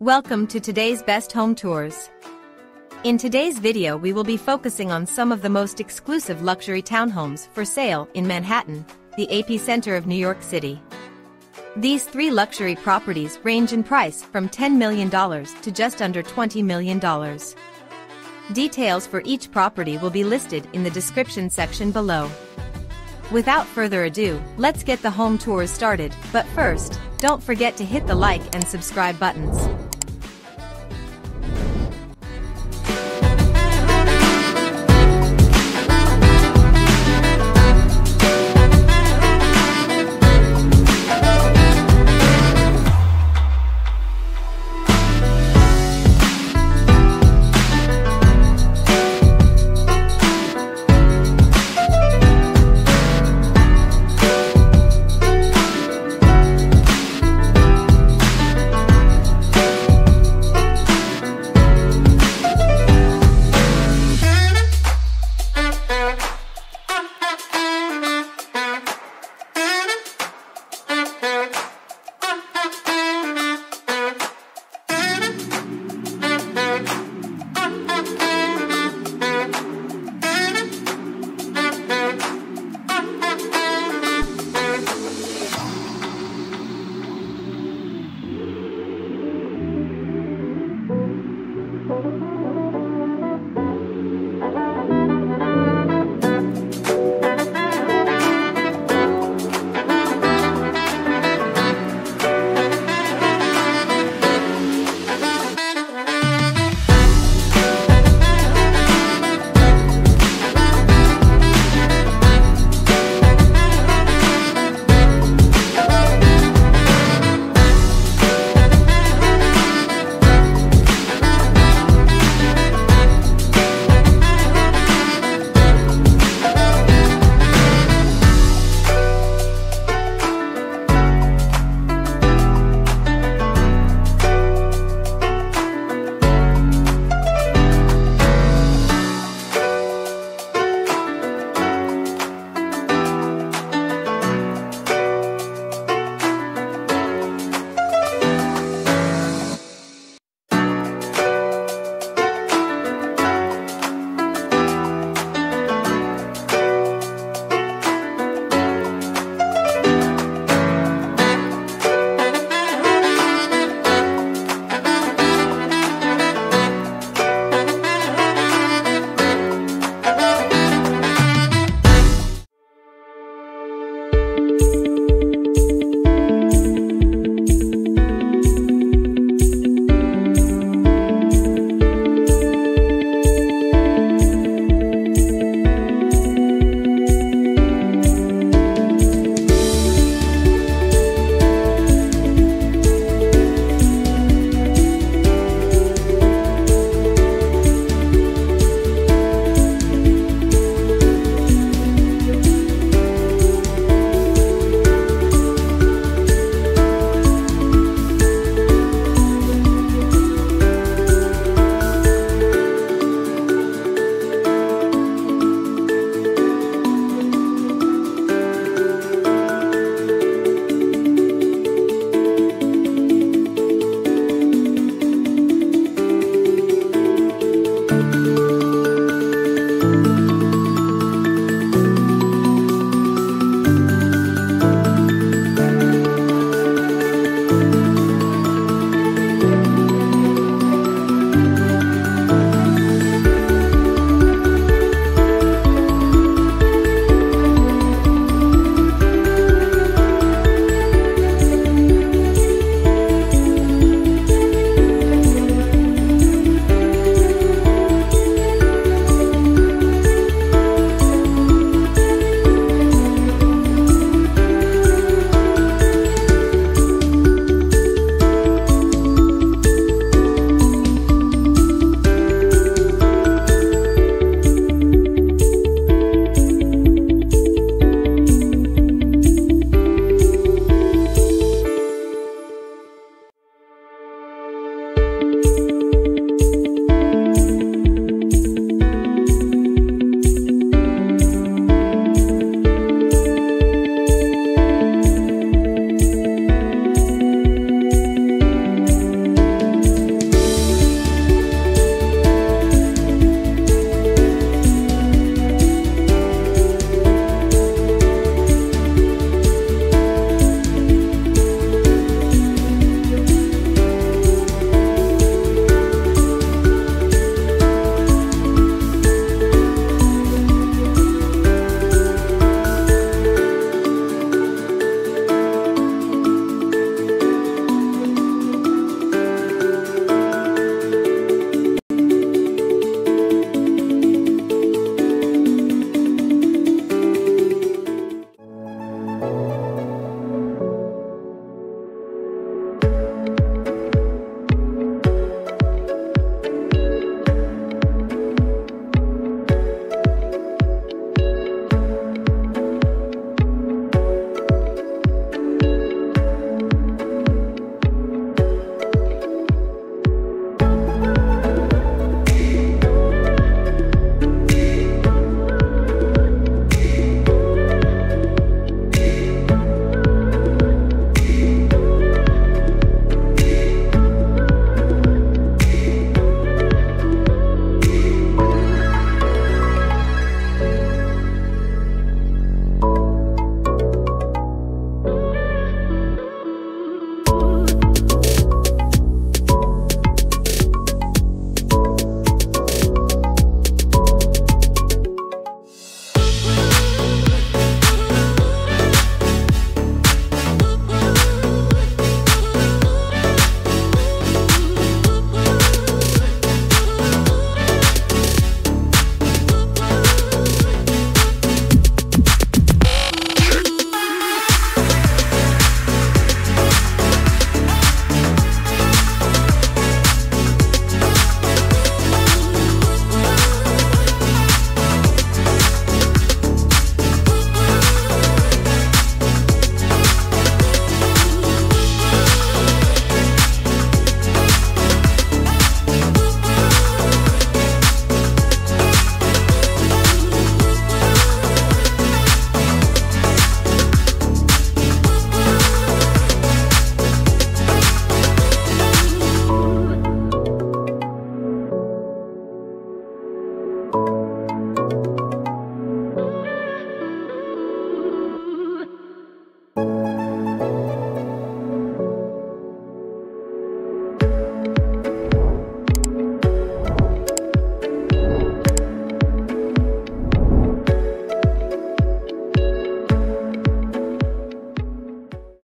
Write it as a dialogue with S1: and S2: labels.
S1: Welcome to today's best home tours. In today's video we will be focusing on some of the most exclusive luxury townhomes for sale in Manhattan, the AP Center of New York City. These three luxury properties range in price from $10 million to just under $20 million. Details for each property will be listed in the description section below. Without further ado, let's get the home tours started, but first, don't forget to hit the like and subscribe buttons.